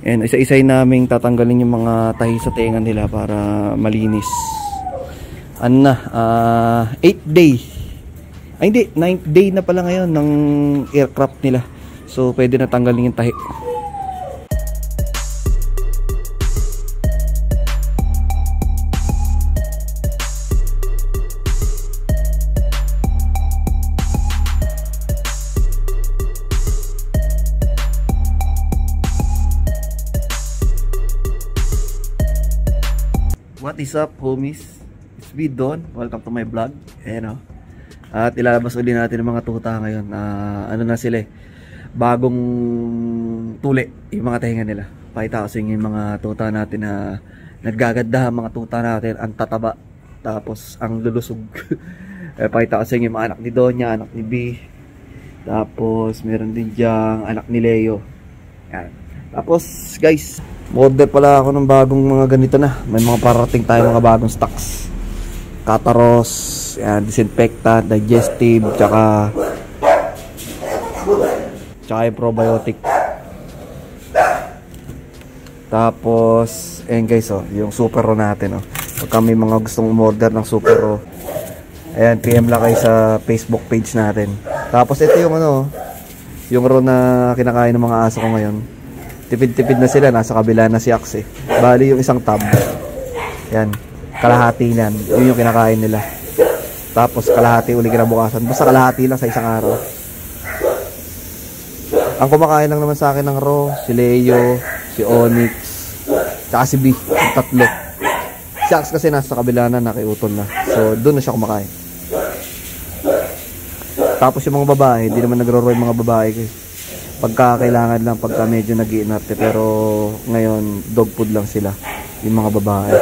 And isa-isay naming tatanggalin yung mga tahi sa tenga nila para malinis. Ano na, 8 day. Ay hindi, 9th day na pala ngayon ng aircraft nila. So pwede na tanggalin yung tahi. What is up homies? It's me Don. Welcome to my vlog. Ayan o. At ilalabas ulit natin ang mga tuta ngayon. Ah, ano na sila eh. Bagong tuli yung mga tahinga nila. Pakita ko sa inyo yung mga tuta natin na naggaganda ang mga tuta natin. Ang tataba. Tapos ang lulusog. eh, pakita ko sa inyo yung anak ni Donya, anak ni B. Tapos meron din diyang anak ni Leo. Yan. Tapos guys, order pala ako ng bagong mga ganito na. May mga parating tayo mga bagong stocks. Kataros, yan, disinfectant, digestive, tsaka tsaka probiotic. Tapos, ayan guys, oh, yung super raw natin, oh. Pagka may mga gustong umorder ng super raw, ayan, PM lang kayo sa Facebook page natin. Tapos, ito yung ano, yung raw na kinakain ng mga aso ko ngayon. Tipid-tipid na sila, nasa kabila na si Axe. Bali yung isang tab. Yan, kalahati nan. Yun yung kinakain nila. Tapos kalahati uli kinabukasan. Basta kalahati lang sa isang araw. Ang kumakain lang naman sa akin ng raw, si Leo, si Onyx, tsaka si B, yung tatlo. Si Axe kasi nasa kabila na, nakiutol na. So, doon na siya kumakain. Tapos yung mga babae, hindi naman nagro-roy mga babae kasi pagka kailangan lang pagka medyo nag pero ngayon dog food lang sila yung mga babae.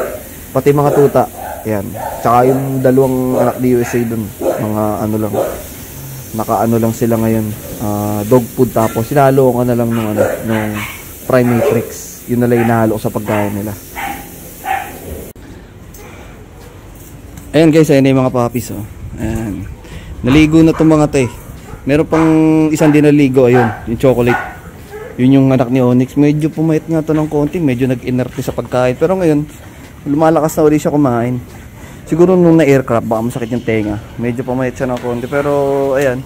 Pati mga tuta yan. Tsaka yung dalawang anak ni USA dun mga ano lang naka ano lang sila ngayon uh, dog food. Tapos sinalo ko na lang nung ano nung prime matrix. Yun na lang inahalo ko sa pagkain nila. Ayan guys ayan yung mga puppies oh. ayan. Naligo na itong mga to eh Meron pang isang dinaligo, ayun, yung chocolate. Yun yung anak ni Onyx. Medyo pumayat nga to ng konti, medyo nag-inerte sa pagkain. Pero ngayon, lumalakas na ulit siya kumain. Siguro nung na-aircraft, baka masakit yung tenga. Medyo pumayat siya ng konti. Pero, ayan,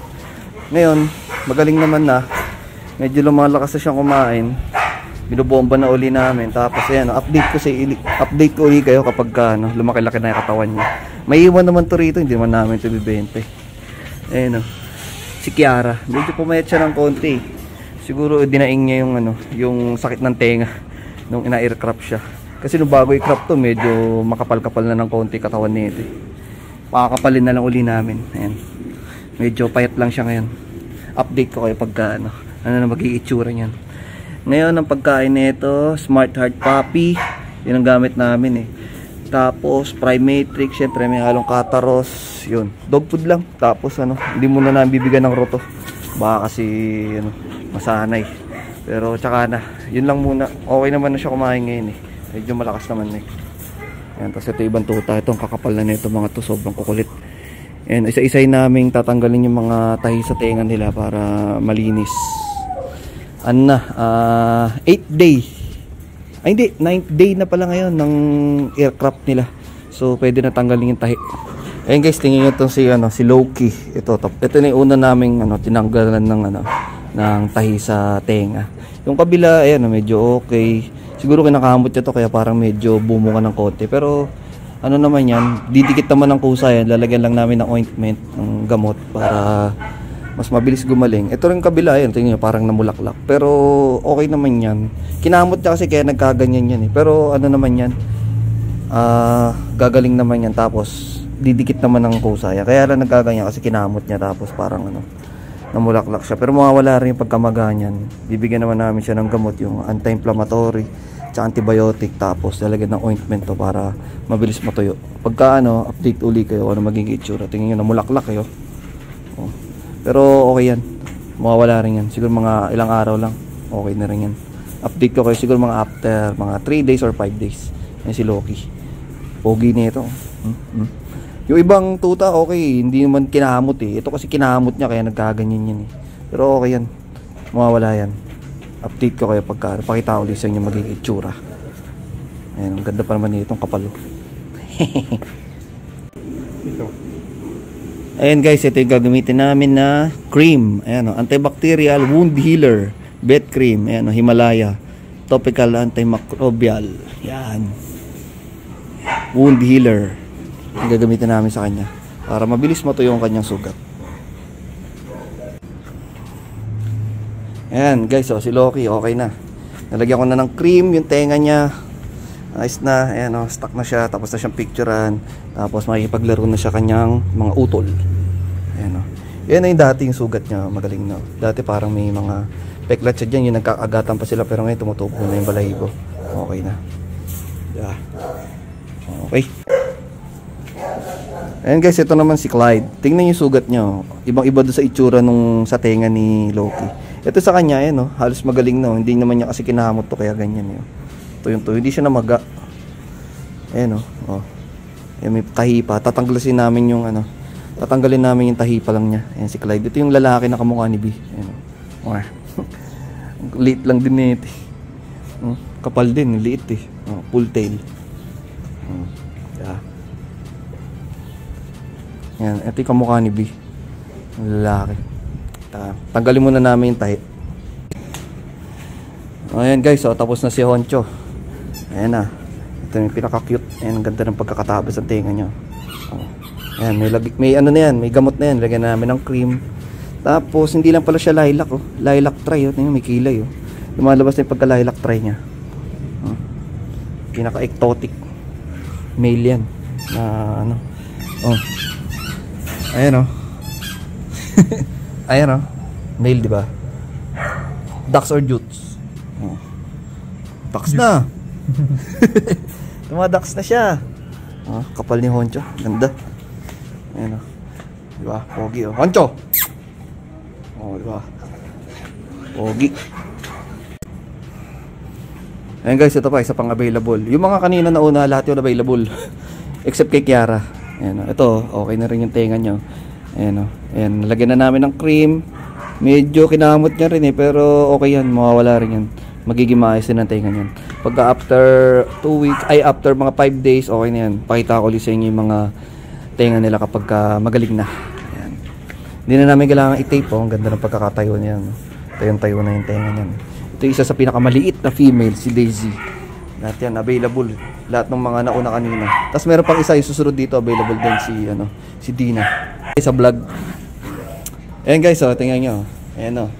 ngayon, magaling naman na. Medyo lumalakas na siyang kumain. Binubomba na uli namin. Tapos, ayan, update ko sa update ko uli kayo kapag ano, lumaki-laki na yung katawan niya. May iwan naman to rito, hindi naman namin ito bibente. Ayan, oh si Kiara. Medyo pumayat siya ng konti. Siguro dinaing niya yung ano, yung sakit ng tenga nung ina-aircraft siya. Kasi nung bago i-crop to, medyo makapal-kapal na ng konti katawan nito. Eh. Pakakapalin na lang uli namin. Ayan. Medyo payat lang siya ngayon. Update ko kayo pagka ano, ano na mag-iitsura niyan. Ngayon ang pagkain nito, Smart Heart Puppy. Yan ang gamit namin eh. Tapos, Primatrix, syempre may halong kataros. Yun, dog food lang. Tapos, ano, hindi mo na namin bibigyan ng roto. Baka kasi, ano, masanay. Pero, tsaka na. Yun lang muna. Okay naman na siya kumain ngayon eh. Medyo malakas naman eh. Yan, tapos ito ibang tuta. Itong kakapal na nito mga to. Sobrang kukulit. And isa-isay naming tatanggalin yung mga tahi sa tenga nila para malinis. Ano na, 8 uh, day ay hindi, 9th day na pala ngayon ng aircraft nila. So pwede na tanggalin yung tahi. Ayun guys, tingnan niyo 'tong si ano, si Loki. Ito top. Ito na 'yung una naming ano, tinanggalan ng ano, ng tahi sa tenga. Yung kabila, ayan, medyo okay. Siguro kinakamot niya to kaya parang medyo bumunga ng konti. Pero ano naman yan, didikit naman ng kusa yan. Lalagyan lang namin ng ointment, ng gamot para mas mabilis gumaling. Ito rin kabila, yan, tingnan nyo, parang namulaklak. Pero okay naman yan. Kinamot niya kasi kaya nagkaganyan yan eh. Pero ano naman yan, uh, gagaling naman yan. Tapos didikit naman ng kusaya. Kaya lang nagkaganyan kasi kinamot niya tapos parang ano, namulaklak siya. Pero mawawala rin yung pagkamaga niyan. Bibigyan naman namin siya ng gamot, yung anti-inflammatory tsaka antibiotic tapos lalagyan ng ointment to para mabilis matuyo. Pagka ano, update uli kayo ano magiging itsura. Tingnan niyo namulaklak kayo. Oh. Pero okay yan. Mawawala rin yan. Siguro mga ilang araw lang. Okay na rin yan. Update ko kayo siguro mga after mga 3 days or 5 days. Yan si Loki. Pogi nito. Hmm? Hmm? Yung ibang tuta okay, hindi naman kinahamot eh. Ito kasi kinahamot niya kaya nagkaganyan yan eh. Pero okay yan. Mawawala yan. update ko kayo pagka pakita ulit sa inyo magiging itsura ayan ang ganda pa naman nitong kapalo Ito. ayan guys ito yung gagamitin namin na cream. Ayan o antibacterial wound healer bed cream. Ayan o Himalaya. Topical antimicrobial. Yan wound healer. Yung gagamitin namin sa kanya. Para mabilis matuyo ang kanyang sugat. Ayan guys, oh, si Loki okay na. Nalagyan ko na ng cream yung tenga niya. Ayos na, ayan oh, stuck na siya, tapos na siyang picturean. Tapos makikipaglaro na siya kanyang mga utol. Ayan oh. Yan na yung dati yung sugat niya, magaling na. Dati parang may mga peklat siya dyan, yung nagkakagatan pa sila, pero ngayon tumutubo na yung balahibo. Okay na. Yeah. Okay. Ayan guys, ito naman si Clyde. Tingnan yung sugat niya. oh. Ibang-iba doon sa itsura nung sa tenga ni Loki. Ito sa kanya, ayan no, halos magaling na. Hindi naman niya kasi kinahamot to kaya ganyan yun. Ito yung to, hindi siya namaga. Ayan no, oh. Ayan, may tahipa. Tatanggalin namin yung ano, tatanggalin namin yung tahipa lang niya. Ayan si Clyde. Ito yung lalaki na kamukha ni B. Ayan no. Mwah. liit lang din nito. eh. Oh, kapal din, liit eh. Oh, full tail. Oh, yeah. Yan, ito yung kamukha ni B. Lalaki. Ta tanggalin muna namin yung tahi. Ayan guys, oh, tapos na si Honcho. Ayan na. Ito yung pinaka-cute. Ayan, ang ganda ng pagkakatabas ng tinga nyo. Oh. Ayan, may, lagi, may ano na yan, may gamot na yan. Lagyan namin ng cream. Tapos, hindi lang pala siya lilac, oh. Lilac try, oh. Tingnan, may kilay, oh. Lumalabas na yung pagka-lilac try niya. Oh. Pinaka-ectotic. Male yan. Na, ano. Oh. Ayan, oh. Ayan, oh. Male, di ba? Ducks or jutes? Oh. Ducks na. Tumadax na siya. Oh, kapal ni Honcho. Ganda. Ayan, oh. Di ba? Pogi, oh. Honcho! Oh, di ba? Pogi. Ayan guys, ito pa, isa pang available. Yung mga kanina na una, lahat yun available. Except kay Kiara. Ayan, oh. ito, okay na rin yung tenga nyo. Ayan, oh. Ayan, lagyan na namin ng cream. Medyo kinamot niya rin eh, pero okay yan, mawawala rin yan. Magiging maayos din ang tenga niyan. Pagka after 2 weeks, ay after mga 5 days, okay na yan. Pakita ko ulit sa inyo yung mga tenga nila kapag ka magaling na. Ayan. Hindi na namin kailangan i-tape, oh. Ang ganda ng pagkakatayo niyan. Tayong-tayo na yung tenga niyan. Ito yung isa sa pinakamaliit na female, si Daisy. Lahat yan, available. Lahat ng mga nauna kanina. Tapos meron pang isa yung susunod dito, available din si, ano, si Dina. Sa vlog. Ayan guys, oh, tingnan nyo. Ayan oh.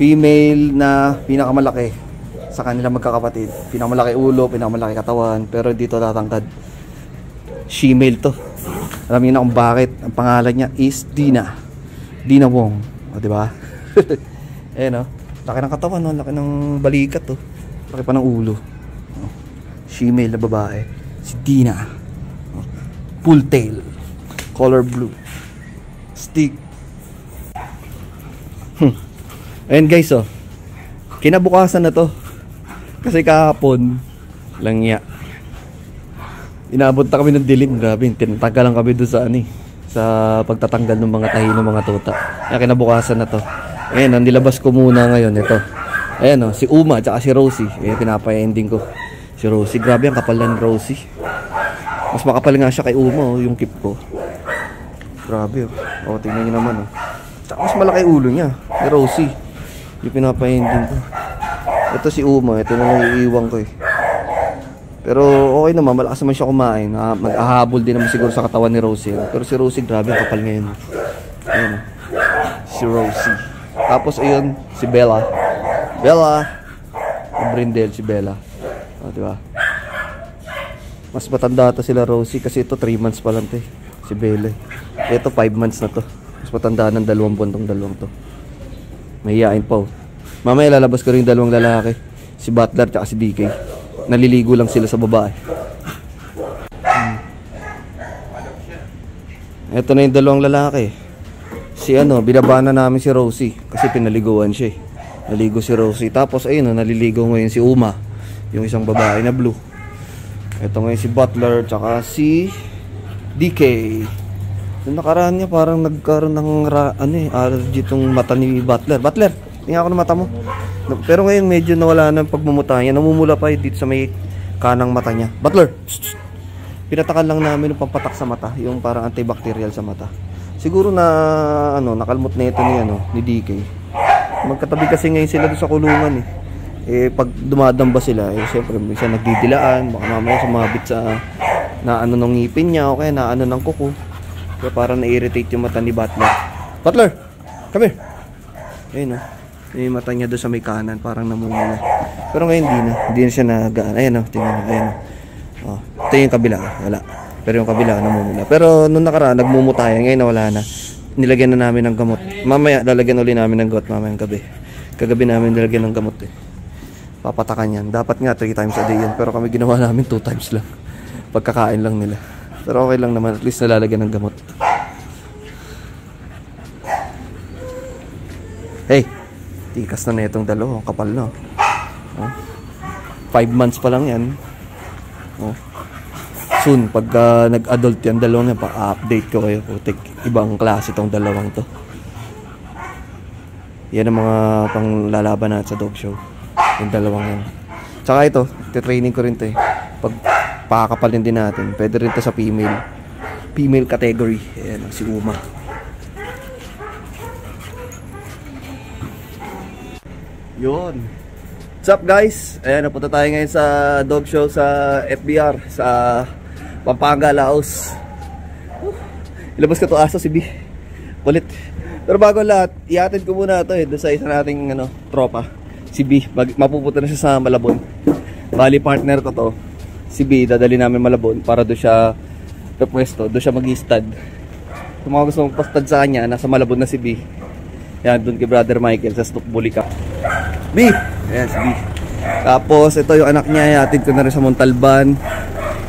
Female na pinakamalaki sa kanila magkakapatid. Pinakamalaki ulo, pinakamalaki katawan, pero dito tatangkad. She-male to. Alam niyo na kung bakit. Ang pangalan niya is Dina. Dina Wong. O, di ba? Ayan oh. Laki ng katawan, no? laki ng balikat, oh. Laki pa ng ulo. Oh. She-male na babae. Si Dina. Oh. Full tail. Color blue. Stick. Hmm. Ayan guys, oh. Kinabukasan na to. Kasi kahapon, langya. Inaabot na kami ng dilim, grabe. Tinatanggalan kami doon sa ano eh, sa pagtatanggal ng mga tahi ng mga tuta. Kaya kinabukasan na to. Ayan, ang nilabas ko muna ngayon, ito. Ayan oh, si Uma at si Rosie. Ayan, pinapa-ending ko. Si Rosie, grabe ang kapal ng Rosie. Mas makapal nga siya kay Uma, oh, yung kip ko. Grabe, oh. Oh, tingnan niyo naman, oh. Tsaka mas malaki ulo niya, ni Rosie. Yung pinapa-ending ko. Ito si Uma, ito na lang iiwan ko eh. Pero okay naman, malakas naman siya kumain. Ah, Mag-ahabol din naman siguro sa katawan ni Rosie. Pero si Rosie, grabe ang kapal ngayon. Ayan, oh. si Rosie. Tapos ayun, si Bella. Bella! Ang Brindel, si Bella. O, di ba? Mas matanda ata sila Rosie kasi ito 3 months pa lang to eh. Si Bella. eh. Ito 5 months na to. Mas matanda ng dalawang buwan tong dalawang to. Mahihain pa oh. Mamaya lalabas ko rin yung dalawang lalaki. Si Butler at si DK. Naliligo lang sila sa babae. Hmm. Ito na yung dalawang lalaki. Si ano, binaba na namin si Rosie kasi pinaliguan siya eh. Naligo si Rosie. Tapos ayun, oh, naliligo ngayon si Uma, yung isang babae na blue. Ito ngayon si Butler tsaka si DK. Yung nakaraan niya parang nagkaroon ng ra, ano eh, allergy tong mata ni Butler. Butler, Tingnan ako ng mata mo. Pero ngayon medyo nawala na ang pagmumuta. Namumula pa eh, dito sa may kanang mata niya. Butler! Pinatakan lang namin yung pampatak sa mata, yung parang antibacterial sa mata. Siguro na ano, nakalmot na ito ni ano, ni DK. Magkatabi kasi ngayon sila doon sa kulungan eh. Eh pag dumadamba sila, eh syempre minsan nagdidilaan, baka mamaya sumabit sa na ano ng ngipin niya o kaya na ano ng kuko. Kaya parang na-irritate yung mata ni Butler. Butler! Come here! Ayun oh. Yung mata niya doon sa may kanan, parang namumula. Pero ngayon hindi na. Hindi na siya nagaan. Ayan oh, tingnan mo. Ayan oh. Oh, ito yung kabila. Wala. Pero yung kabila namumula. Pero nung nakaraan, nagmumuta yan. Ngayon wala na. Nilagyan na namin ng gamot. Mamaya, lalagyan uli namin ng gamot mamayang gabi. Kagabi namin nilagyan ng gamot eh. Papatakan yan. Dapat nga 3 times a day yan. Pero kami ginawa namin 2 times lang. Pagkakain lang nila. Pero okay lang naman. At least nalalagyan ng gamot. Hey! Tikas na na itong dalawa. Kapal no. Oh. Months pa lang yan. Oh. Soon, pagka nag-adult yan, dalawang yan, pa-update ko kayo. Putik, ibang klase itong dalawang to. Yan ang mga panglalaban natin sa dog show. Yung dalawang yan. Tsaka ito, titraining ko rin to eh. Pag pakakapalin din natin, pwede rin to sa female. Female category. Ayan, si Uma. Yun. What's up guys? Ayan, napunta tayo ngayon sa dog show sa FBR sa Pampanga, Laos. Uh, ilabas ko to aso si B. Kulit. Pero bago lahat, iatid ko muna ito eh sa isa nating ano, tropa. Si B. Mag, mapupunta na siya sa Malabon. Bali partner ko to. Si B, dadali namin Malabon para doon siya pwesto, doon siya mag-stud. Kung mga gusto mong pastad sa kanya, nasa Malabon na si B. Yan, doon kay Brother Michael sa Stock Bulika. B! Ayan si B. Tapos, ito yung anak niya. Iatid ko na rin sa Montalban.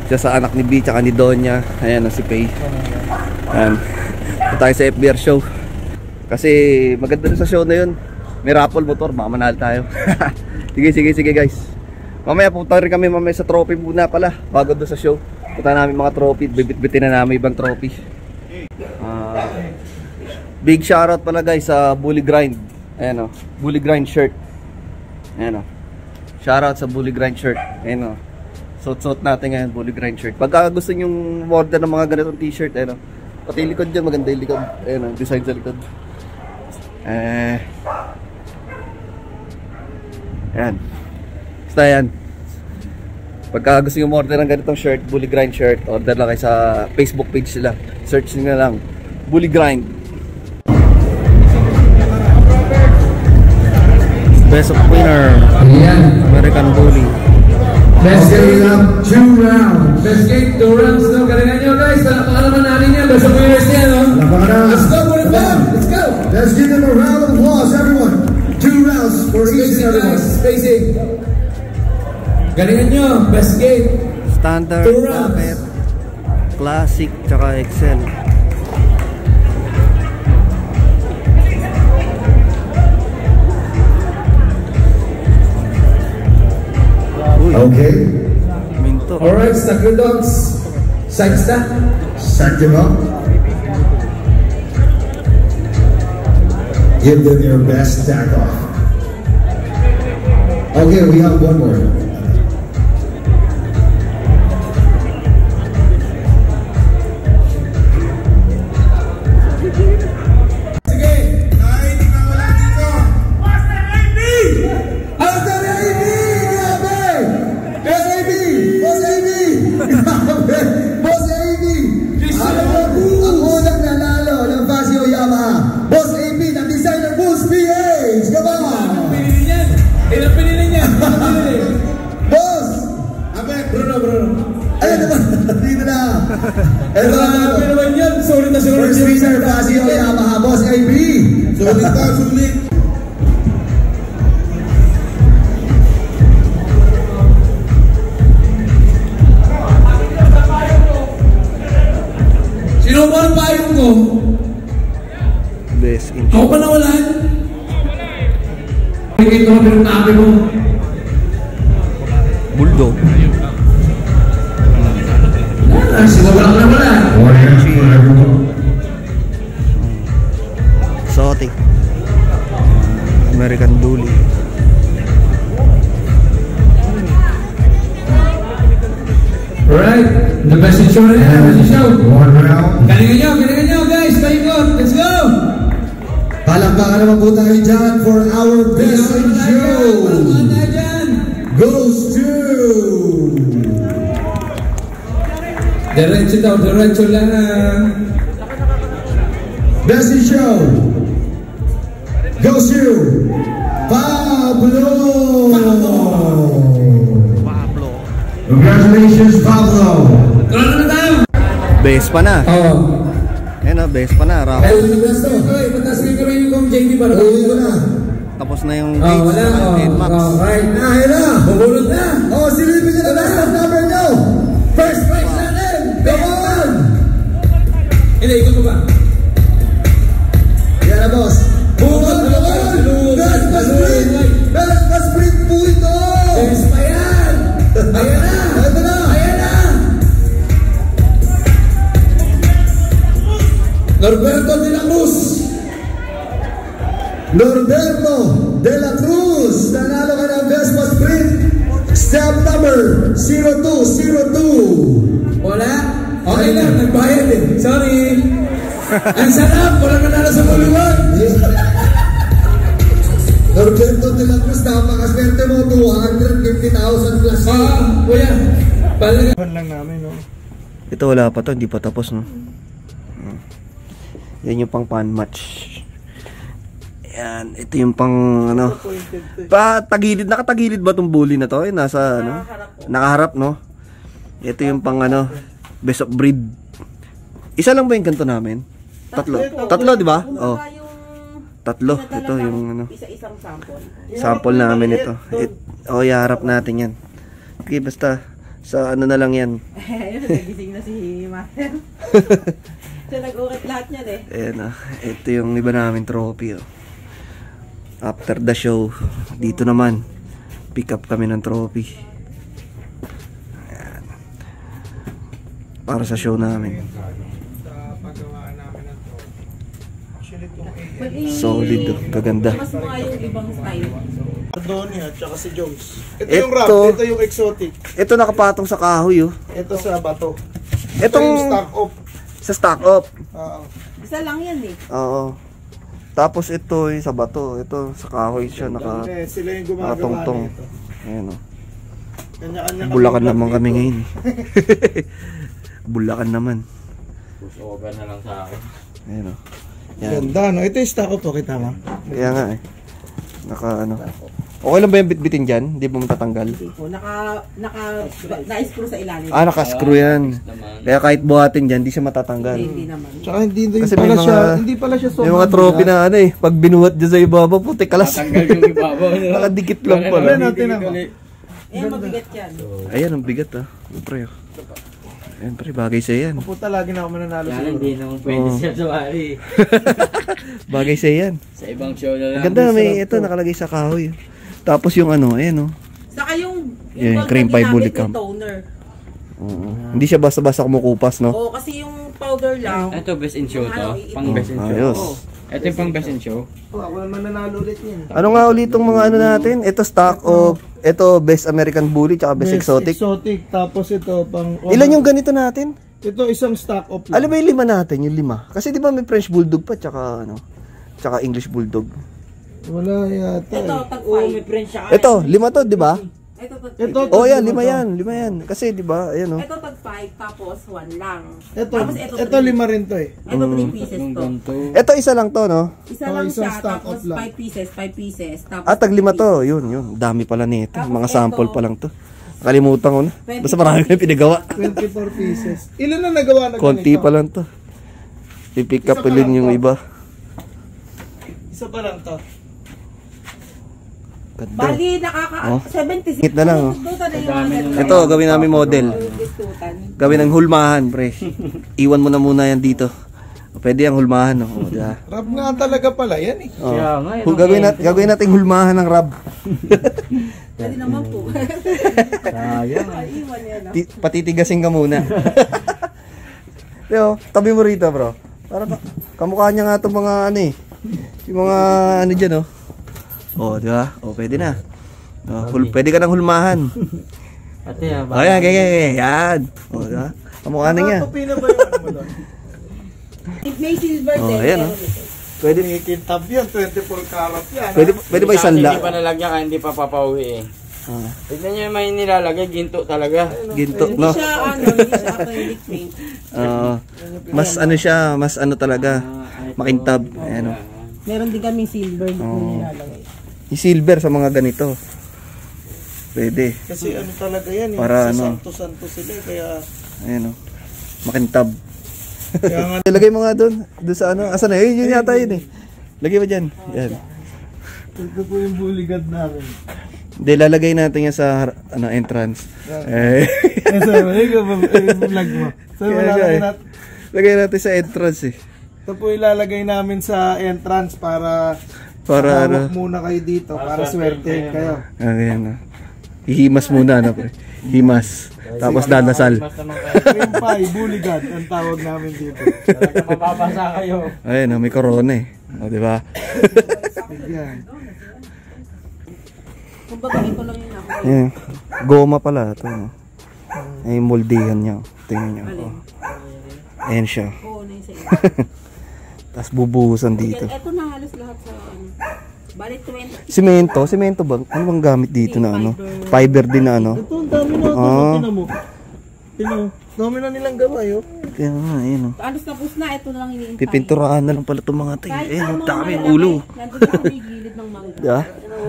Siya sa anak ni B, tsaka ni Donya. Ayan, si Pay. Ayan. Ito tayo sa FBR show. Kasi, maganda rin sa show na yun. May raffle motor, baka tayo. sige, sige, sige guys. Mamaya punta rin kami mamaya sa trophy muna pala. Bago doon sa show. Punta namin mga trophy. Bibit-bitin na namin ibang trophy. Ah... Big shoutout pala guys sa Bully Grind. Ayan o. Bully Grind shirt. Ayan o. Shoutout sa Bully Grind shirt. Ayan o. Suot-suot natin ngayon Bully Grind shirt. Pagka gusto nyo order ng mga ganitong t-shirt, ayan o. Pati yung likod dyan, maganda yung likod. Ayan o, design sa likod. Eh. Ayan. Basta yan. Pagka gusto nyo order ng ganitong shirt, Bully Grind shirt, order lang kayo sa Facebook page sila. Search nyo na lang. Bully Grind. Best of winner, Ayan. American Bully. Best game up, two rounds. Best game, two rounds. No? Nyo guys. Namin yan. Best of winners yan. No? Let's go, put it down. Let's go. Let's give them a round of applause, everyone. Two rounds for each and every one. guys. Spacing. Galingan nyo. Best game. Standard, Two rounds. Pocket, Classic, tsaka Excel. Okay, minto. Alright, stack your dogs. Side stack. stack them up. Give them your best stack off. Okay, we have one more. best in Ako pala wala. Bigay ko pero nabi mo. Bulldog. Ah, sila wala na wala. Exotic. American Bully. Alright, the best insurance ever to show. One round. Galingan nyo, Naman po tayo dyan for our best in show. Goes to... Diretso daw, diretso lang. Best in show. Goes to... Pablo. Pablo. Congratulations, Pablo. Tuloy na tayo. Best pa na. Oo. Ayan na, best pa na. Rap. Ay, pataas ko, ay, pataas ko yung kamay yung JD para. Uwi ko na. Tapos na yung Oh, dates. wala. Oh, max. oh, right. Ah, na. Bubulot na. Oh, silipin nyo na ang number nyo. First prize natin. Come on. Hindi, ikot mo ba? Yan na, boss. Bukod, bukod. Lugod. Best pa sprint. Best pa sprint po ito. Yes pa yan. Ayan na. Ito na. Ayan na. Norberto de la Cruz. Norberto de la Cruz. Nanalo ka ng Best pa sprint. Step number 0202. Wala. Okay lang, nagbayad eh. Sorry. Ang sarap, walang nanalo sa buliwan. Norberto de la Cruz, napakaswerte mo. 250,000 plus. Ah, kuya. Palaga. Ito wala pa to, hindi pa tapos no. Hmm. Yan yung pang pan match. Yan, ito yung pang ano. Pa tagilid, nakatagilid ba tong bully na to? Eh, nasa ano? Nakaharap no. Ito yung pang ano, best of breed. Isa lang ba yung ganito namin? Tatlo. Tatlo, di ba? Oh, tatlo. Ito ng yung ano, Isa-isang sample. sample namin ito. It, oh, iharap natin yan. Okay, basta sa ano na lang yan. Ayun, nagising na si Master. Siya nag-ukit lahat niyan eh. Ayan ah, ito yung iba namin trophy oh. After the show, dito naman, pick up kami ng trophy. Ayan. Para sa show namin. Solid oh, kaganda. Mas yung ibang style. Donnie at saka si Jones. Ito, Ito. yung rap, ito yung exotic. Ito nakapatong sa kahoy oh. Ito sa bato. Ito Itong yung stock up. sa stock up. Oo. Isa lang yan eh. Oo. Tapos ito eh, sa bato. Ito sa kahoy siya naka Eh, sila yung gumagawa nakatongtong. nito. Ayan oh. Kanya-kanya Bulakan kami naman kami ngayon. Bulakan naman. Pushover na lang sa akin. Ayan o. Yan. Ganda, no? Ito yung stock up, kita mo. Kaya nga eh. Naka ano. Okay lang ba yung bitbitin dyan? Hindi ba matatanggal? Hindi po. Naka, naka, na-screw sa ilalim. Ah, naka-screw yan. Kaya kahit buhatin dyan, hindi siya matatanggal. Hindi naman. Tsaka hindi, hindi Kasi pala mga, siya, hindi pala siya may mga trophy na ano eh. Pag binuhat dyan sa ibabaw, puti kalas. Tanggal yung ibabaw. no? Nakadikit lang Ano pala. natin ako? Eh, mabigat yan. Ayan, ang bigat ah. Pre. oh. Ayan pre, bagay sa'yo yan. Puta, lagi na ako mananalo Yan, siguro. hindi naman pwede Oo. siya sumali. Bagay sa'yo yan. Sa ibang show na lang. Ang Ganda, may ito nakalagay sa kahoy. Tapos yung ano, ayan oh. Saka yung, Yung gold cream pie bullet yung cam. toner. Oo. Hindi siya basta-basta kumukupas, no? Oo, kasi yung powder lang. Ito, best in show to. Ano, Pang best in show. Ayos. Ito yung pang best in show. Oh, ako naman nanalo ulit yan. Ano nga ulit itong mga ano natin? Ito stock of, ito best American Bully tsaka best, exotic. Exotic, tapos ito pang... Ilan yung ganito natin? Ito isang stock up lang. Alam mo yung lima natin, yung lima. Kasi di ba may French Bulldog pa tsaka ano, tsaka English Bulldog. Wala yata Ito, eh. tag 5. may friend siya. Ito, lima to, di ba? Ito, tag Ito, five. Oh, yan, lima yan, lima yan. Kasi di ba, ayan oh. Ito tag 5, tapos 1 lang. Ito, Tapos ito, three. lima rin to eh. Ito 3 pieces Yung to. Ito isa lang to, no? Isa Oh, lang isang siya, stock tapos lang. 5 pieces, 5 pieces. Tapos Ah, tag lima to. Yun, yun. Dami pala nito. Tapos Mga ito. sample pa lang to. Kalimutan ko na. 24 Basta marami na pinagawa. 24 pieces. Ilan na nagawa na Konti ganito? pa lang to. Pipick up ulit yung iba. Isa pa lang to. Ganda. Bali, nakaka... Oh. 76. Hit na lang, oh. Ito, gawin namin model. Gawin ng hulmahan, pre. Iwan mo na muna yan dito. Pwede ang hulmahan, no? O, diba? Rap nga talaga pala yan eh. Oh. Kaya nga, Kung gagawin, nat gagawin natin hulmahan ng rab. Pwede naman po. Sayang. Ti- patitigasin ka muna. Yo, tabi mo rito, bro. Para pa, kamukha niya nga itong mga ano eh. Yung mga ano dyan, oh. Oh, di ba? Oh, pwede na. Oh, hul- pwede ka nang hulmahan. Ate, ah, Oh, yan, ganyan, ganyan. Yan. O, diba? Kamukha na niya. Tupi na ba yung ano mo doon? May silver Oh, ayan, oh. Pwede, Kinikintab yun, 24 karat yan. pwede, pwede ba isanda? Hindi pa nalagyan kaya hindi pa papauwi eh. Ah, Tignan nyo yung may nilalagay, ginto talaga. ginto, Hindi no? siya, ano, hindi siya acrylic paint. Oo. mas ano siya, mas ano talaga, makintab. Ayan, oh. Meron din kaming silver Oo. nilalagay. Yung silver sa mga ganito. Pwede. Kasi ano talaga yan, eh. Para Sa ano. santo-santo sila, eh, kaya... Ayan, oh. Makintab. Kaya nga, Lagay mo nga doon. Doon sa ano. Asan na? Yun, yun yata yun eh. Lagay mo dyan. Yan. ito po yung buligad namin. Hindi, lalagay natin yan sa ano, entrance. Eh. Eh, sorry, ikaw ba, eh, vlog mo. Ilalagay eh. natin, Lagay natin sa entrance eh. ito po ilalagay namin sa entrance para Para ano. muna kayo dito, para swerte kayo. Ayan na. Hihimas muna ano pre. Himas. Tapos dadasal. Cream pie, buligad, ang tawag namin dito. Talaga mababasa kayo. Ayun, oh, may corona eh. O, di ba? Kumbaga, ito lang yung ako. Ayan. Goma pala ito. No? Ay, yung moldihan niya. Tingnan niyo. Oh. Ayan siya. Oo, na yung sa iyo. Tapos bubuhusan dito. Ito na halos sa ano. Bali 20. Simento? Simento ba? Ano bang gamit dito na ano? Fiber din na ano? Ito, ang dami na ito. Ah. Tinan mo. Tinan mo. Dami na nilang gawa, yo. Kaya nga, ayun oh. Alos tapos na, ito na lang iniintay. Pipinturahan na lang pala itong mga tayo. Kahit Ayun, ang dami yung ulo. Nandun na sa may gilid ng mangga. Diba?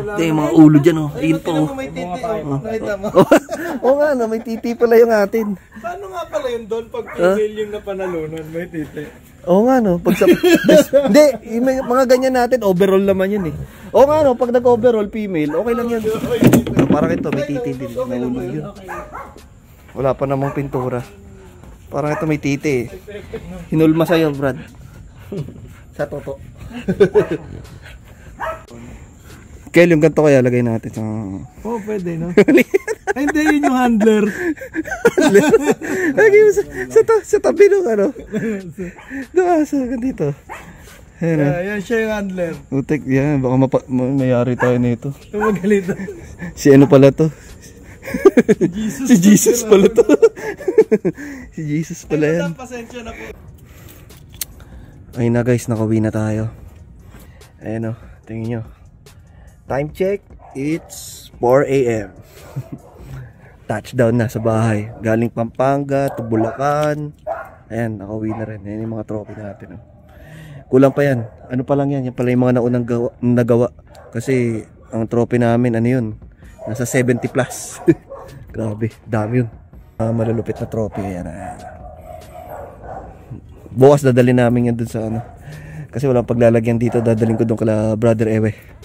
Ito yung mga ulo dyan oh. Ayun po. Oh. may titi, oh. Nakita mo. Oo nga, no, may titi pala yung atin. Paano nga pala yun doon pag yung napanalunan, may titi? Oo nga no, pag sa Des- Hindi, may- mga ganyan natin overall naman yun eh. Oo nga no, pag nag-overall female, okay lang yan. So, parang ito, may titi din. Nahulog yun. Wala pa namang pintura. Parang ito may titi eh. Hinulma sa'yo, Brad. sa toto. Kel, yung ganito kaya lagay natin sa... Oo, oh, pwede, no? Ay, hindi, yun yung handler. Lagay mo sa, sa, ta- sa tabi nung ano. Diba, sa ganito. Ayan oh. Yeah, yan siya yung handler. Utek, yan, baka mapa, ma- mayari tayo nito. Ito magalit. Si ano pala to? si Jesus pala to. si Jesus pala yan. Pasensya na po. Ayun na guys, nakauwi na tayo. Ayan o, tingin nyo. Time check, it's 4 a.m. Touchdown na sa bahay. Galing Pampanga to Bulacan. Ayan, nakauwi na rin. Ayan yung mga trophy natin. Oh. Kulang pa yan. Ano pa lang yan? Yan pala yung mga naunang gawa, nagawa. Kasi ang trophy namin, ano yun? Nasa 70 plus. Grabe, dami yun. Ah, malulupit na trophy. Ayan, ayan. Bukas dadali namin yan dun sa ano. Kasi walang paglalagyan dito, dadalhin ko dun kala Brother Ewe.